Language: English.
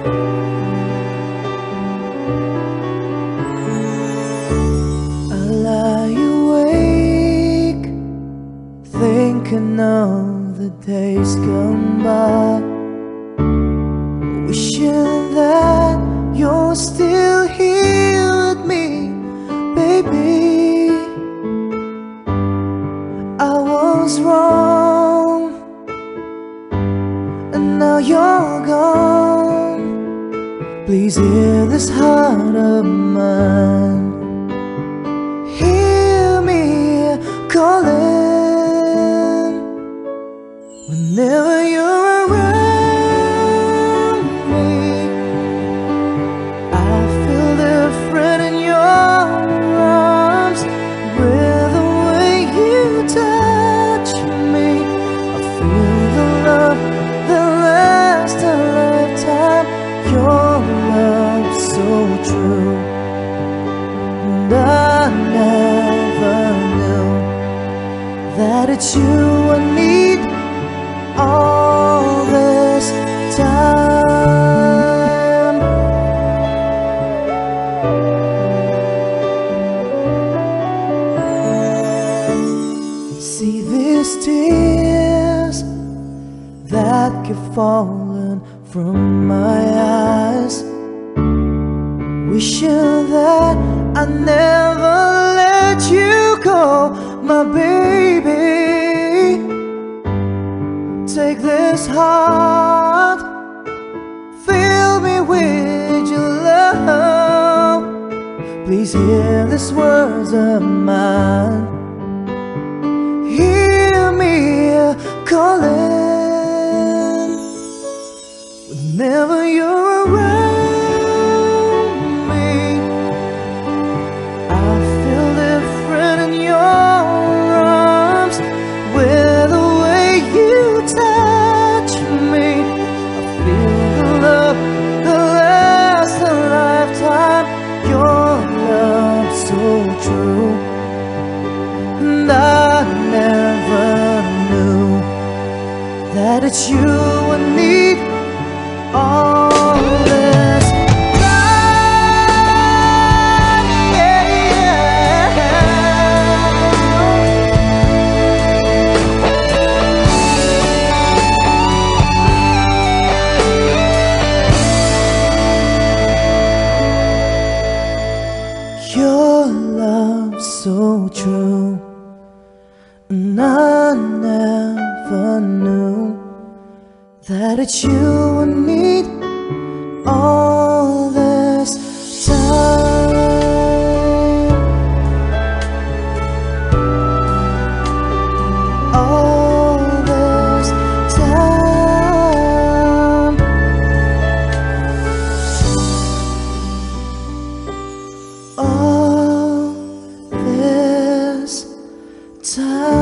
I lie awake thinking of the days gone by, wishing that you're still here with me, baby. I was wrong, and now you're gone. Please hear this heart of mine. Hear me calling whenever never knew that it's you I need all this time. See these tears that keep falling from my eyes. Wishing that I never let you go, my baby. Take this heart, fill me with your love. Please hear these words of mine. That you I need all this. Time. Yeah, Your love so true, and I never knew that it's you I need all this time. All this time. All this time.